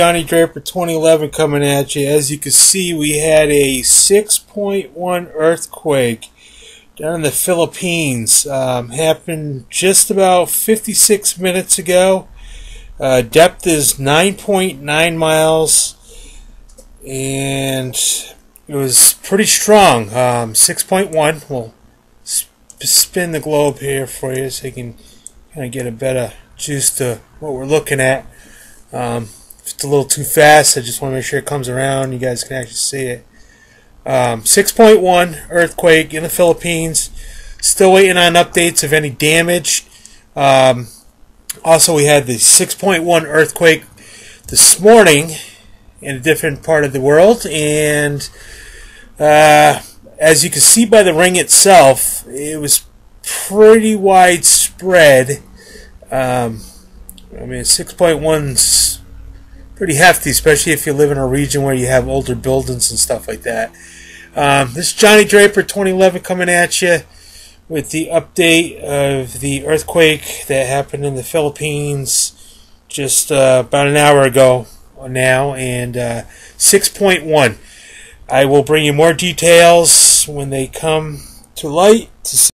Johnny Draper 2011 coming at you. As you can see, we had a 6.1 earthquake down in the Philippines. Um, happened just about 56 minutes ago. Uh, depth is 9.9 miles, and it was pretty strong. Um, 6.1. We'll spin the globe here for you so you can kind of get a better juice to what we're looking at. Um, it's a little too fast, I just want to make sure it comes around. You guys can actually see it. Um, 6.1 earthquake in the Philippines. Still waiting on updates of any damage. Um, also, we had the 6.1 earthquake this morning in a different part of the world, and uh, as you can see by the ring itself, it was pretty widespread. Um, I mean, 6.1's pretty hefty, especially if you live in a region where you have older buildings and stuff like that. Um, this is Johnny Draper 2011 coming at you with the update of the earthquake that happened in the Philippines just uh, about an hour ago now, and uh, 6.1. I will bring you more details when they come to light to